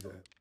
do that.